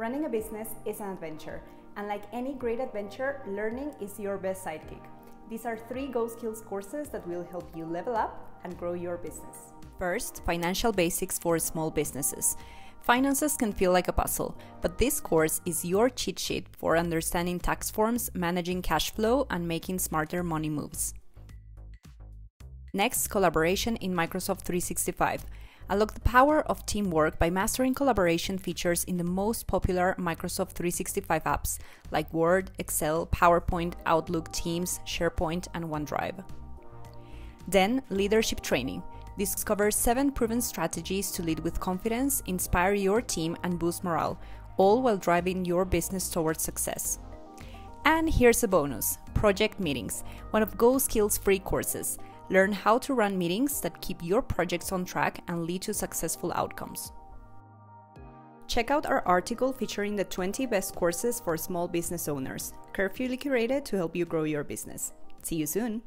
Running a business is an adventure, and like any great adventure, learning is your best sidekick. These are three GoSkills courses that will help you level up and grow your business. First, financial basics for small businesses. Finances can feel like a puzzle, but this course is your cheat sheet for understanding tax forms, managing cash flow, and making smarter money moves. Next, collaboration in Microsoft 365. Unlock the power of teamwork by mastering collaboration features in the most popular Microsoft 365 apps like Word, Excel, PowerPoint, Outlook, Teams, SharePoint, and OneDrive. Then, leadership training. Discover seven proven strategies to lead with confidence, inspire your team, and boost morale, all while driving your business towards success. And here's a bonus Project Meetings, one of GoSkills free courses. Learn how to run meetings that keep your projects on track and lead to successful outcomes. Check out our article featuring the 20 best courses for small business owners, carefully curated to help you grow your business. See you soon!